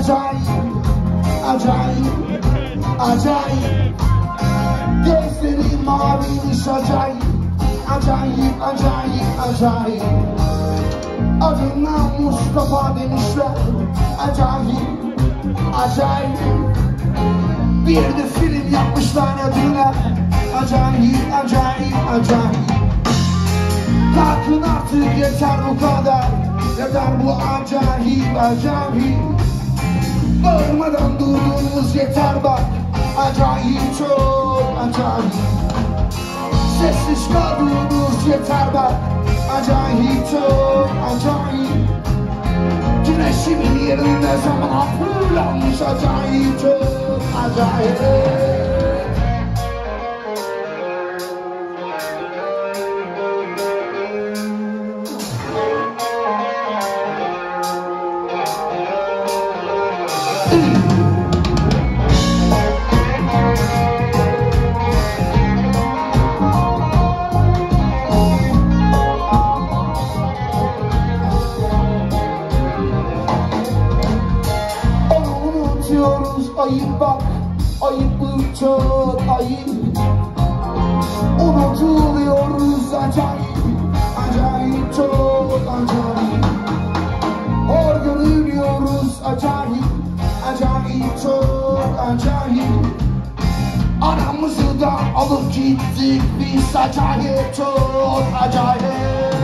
acayip, acayip, acayip. Gözleri mavimiş acayip, acayip, acayip, acayip. Adına Mustafa demişler, acayip, acayip. Bir de film yapmışlar adına, acayip, acayip, acayip. Kalkın artık yeter bu kadar, yeter bu acayip, acayip. Bağırmadan durdunuz yeter bak. Acayip çok acayip. Sessiz kaldığınız yeter bak. Acayip çok acayip. Güneşimin yerinde zaman fırlanmış Acayip çok acayip unutuyoruz ayıp bak Ayıplık çok ayıp. Unutuluyoruz acayip Acayip çok acayip. Hor görülüyoruz acayip Acayip çok acayip. Aramızı da alıp gittik biz acayip çok acayip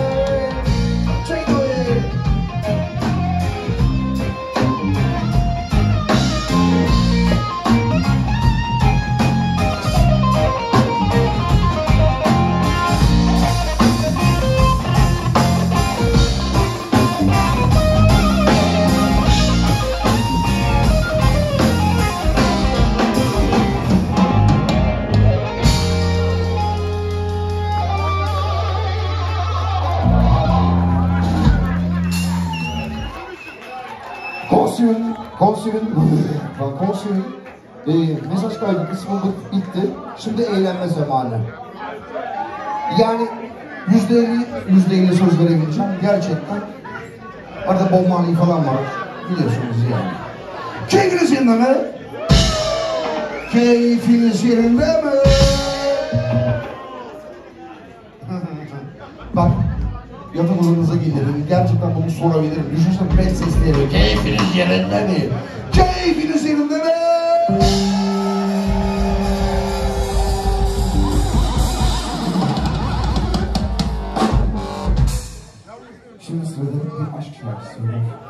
Konsülün, konsülün, konsülün e, mesaj kaydı kısmı bitti. Şimdi eğlenme zamanı. Yani yüzde elli, yüzde elli söz verebileceğim. Gerçekten. Arada Bob Marley falan var. Biliyorsunuz yani. Keyfiniz yerinde mi? Keyfiniz yerinde mi? Bak, yatak odanıza gelirim. Gerçekten bunu sorabilirim. Düşünsene ben sesleri. Keyfiniz yerinde mi? Keyfiniz yerinde mi? Şimdi sırada bir aşk şarkısı var.